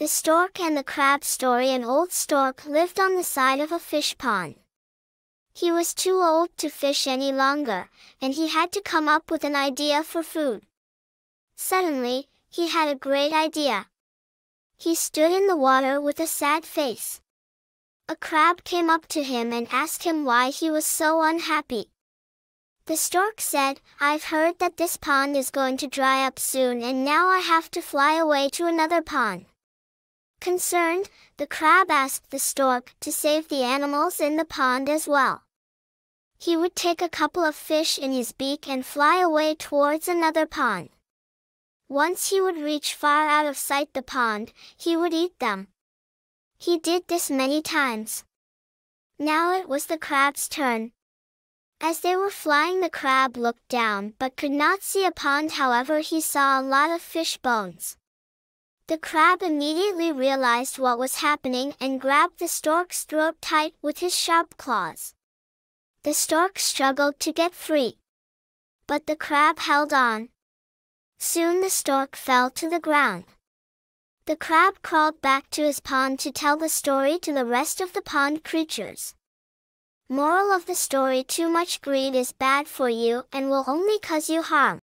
The Stork and the Crab story An old stork lived on the side of a fish pond. He was too old to fish any longer, and he had to come up with an idea for food. Suddenly, he had a great idea. He stood in the water with a sad face. A crab came up to him and asked him why he was so unhappy. The stork said, I've heard that this pond is going to dry up soon and now I have to fly away to another pond. Concerned, the crab asked the stork to save the animals in the pond as well. He would take a couple of fish in his beak and fly away towards another pond. Once he would reach far out of sight the pond, he would eat them. He did this many times. Now it was the crab's turn. As they were flying the crab looked down but could not see a pond however he saw a lot of fish bones. The crab immediately realized what was happening and grabbed the stork's throat tight with his sharp claws. The stork struggled to get free. But the crab held on. Soon the stork fell to the ground. The crab crawled back to his pond to tell the story to the rest of the pond creatures. Moral of the story Too much greed is bad for you and will only cause you harm.